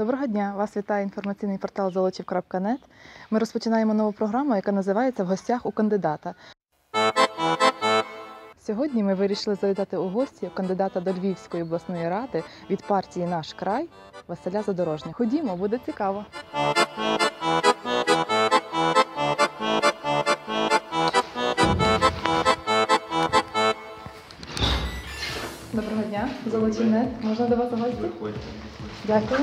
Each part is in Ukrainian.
Доброго дня! Вас вітає інформаційний портал золочів.нет. Ми розпочинаємо нову програму, яка називається В гостях у кандидата. Сьогодні ми вирішили завітати у гості кандидата до Львівської обласної ради від партії Наш край Василя Задорожнього. Ходімо, буде цікаво. Доброго дня, Золочівнет. Можна до вас гості? Дякую.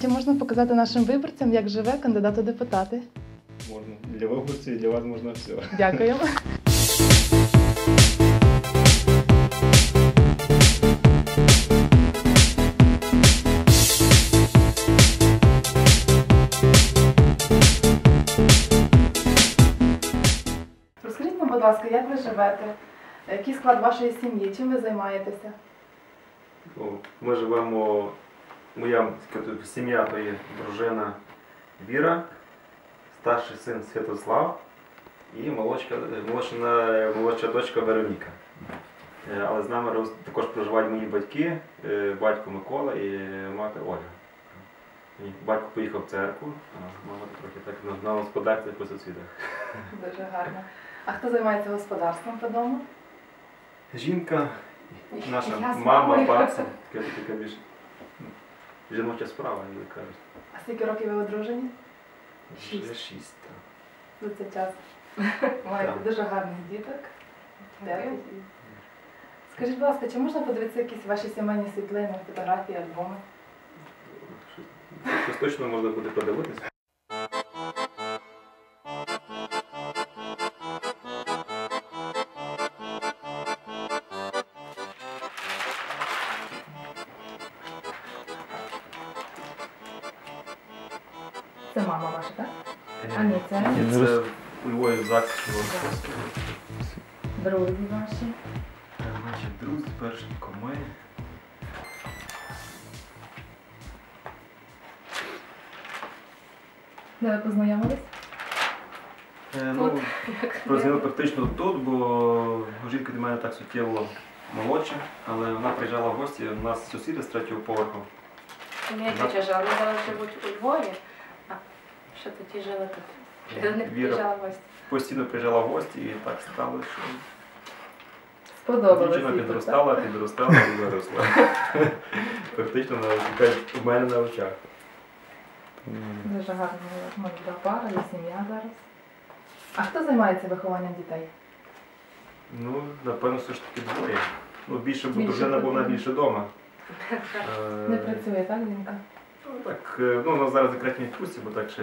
Чи можна показати нашим виборцям, як живе кандидат у депутати? Можна. Для виборців і для вас можна все. Дякую. Розкажіть нам, будь ласка, як ви живете? Який склад вашої сім'ї? Чим ви займаєтеся? Ми живемо, моя сім'я то є дружина Віра, старший син Святослав і молодша, молодша дочка Вероніка. Е, Але з нами також проживають мої батьки, е, батько Микола і мати Ольга. Батько поїхав в церкву, а мама трохи так на, господарстві по сусідах. Дуже гарно. А хто займається господарством по дому? Жінка, наша мама, бабця, така, така більш ну, жіноча справа, як кажуть. А скільки років ви одружені? Вже Шість. шість. так. Ну, це час. Маєте Так. дуже гарних діток. Дякую. Скажіть, будь ласка, чи можна подивитися якісь ваші сімейні світлини, фотографії, альбоми? Щось точно можна буде подивитися. Це мама ваша, так? А ні, це- Ні, це у Львові в ЗАГСі. Друзі ваші. Наші друзі, перші коми. Де ви познайомились? Е, Ну, Розглянув практично тут, бо жінка до мене так суттєво молодша, але вона приїжджала в гості, у нас сусіди з третього поверху. Тетя жила, вони зараз живуть у Львові, ще тоді жили тут. До них Віра приїжджала в гості. постійно приїжджала в гості і так стало, що Сподобалось. Дівчина їй тут, підростала, підростала і виросла. Практично на, в мене на очах. Дуже гарна молода пара, є сім'я зараз. А хто займається вихованням дітей? Ну, напевно, все ж таки двоє. Ну, більше, бо Більше дружина була потрібно. більше вдома. Не працює, так, жінка? Ну, так, е, ну, у нас зараз закретні відпустці, бо так ще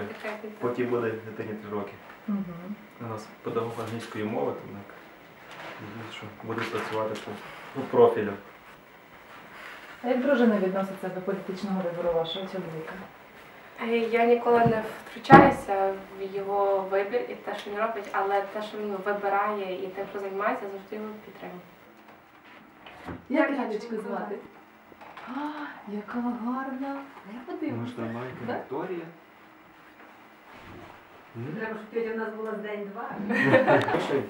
поки буде дитині три роки. Угу. У нас педагог англійської мови, тому так, що буде працювати по, по профілю. А як дружина відноситься до політичного вибору вашого чоловіка? Е, Я ніколи не втручаюся в його вибір і те, що він робить, але те, що він вибирає і тим, що займається, завжди його підтримую. Як дівчинку звати? А, яка гарна. Я подивлюся. маленька Да? Вікторія. Треба, щоб тетя у нас була з день-два.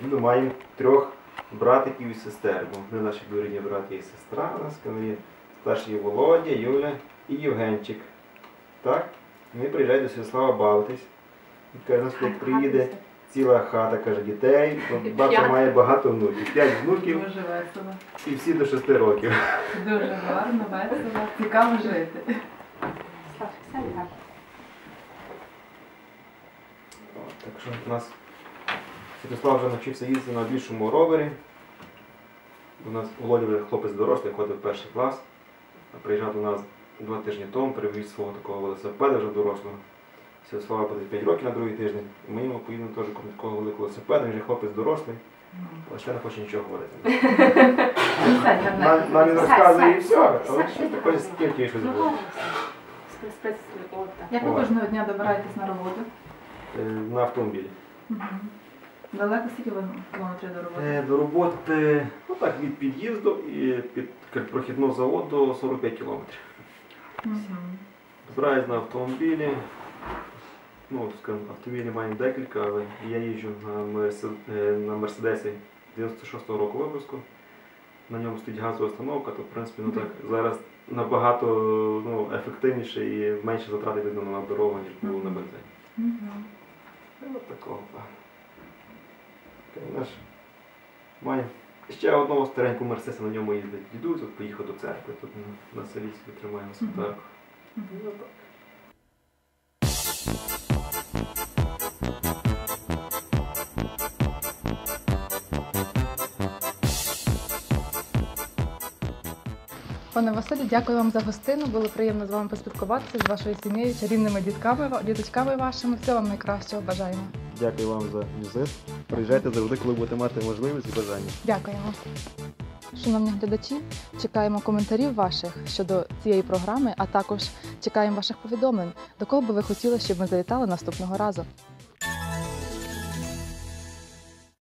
Ну, маємо трьох братиків і сестер. Бо ми наші дворідні брат є і сестра у нас, коли є старший Володя, Юля і Євгенчик. Так? Вони приїжджають до Святослава бавитись. І каже, нас як приїде ціла хата, каже, дітей, бабця має багато внуків. П'ять внуків Дуже весело. і всі до шести років. Дуже гарно, весело. Цікаво жити. Так що у нас Святослав вже навчився їздити на більшому ровері. У нас Володя вже хлопець дорослий, ходив в перший клас. Приїжджав до нас два тижні тому, привіз свого такого велосипеда вже дорослого. Святослава буде 5 років на другий тиждень. І ми йому поїдемо теж купити такого великого велосипеда, він вже хлопець дорослий, але ще не хоче нічого говорити. Нам, він розказує і все, але щось таке скільки щось Ну, було. Як ви кожного дня добираєтесь на роботу? Е, На автомобілі. Далеко скільки ви кілометрів до роботи? Е, До роботи, ну так, від під'їзду і під прохідного заводу 45 кілометрів. Збираюсь на автомобілі. Ну, скажімо, автомобілі маю декілька, але я їжджу на, е, Мерседесі 96-го року випуску. на ньому стоїть газова установка, то в принципі ну так зараз набагато ну, ефективніше і менше затрати видно на дорогу, ніж було на бензині. І от такого плану. Має ще одного старенького мерседеса на ньому їздить дідусь, от поїхав до церкви, тут на, на селі собі тримає на Пане Василю, дякую вам за гостину. Було приємно з вами поспілкуватися з вашою сім'єю, чарівними дітками, діточками вашими. Всього вам найкращого бажаємо. Дякую вам за візит. Приїжджайте завжди, коли будете мати можливість і бажання. Дякуємо. Шановні глядачі, чекаємо коментарів ваших щодо цієї програми, а також чекаємо ваших повідомлень, до кого би ви хотіли, щоб ми завітали наступного разу.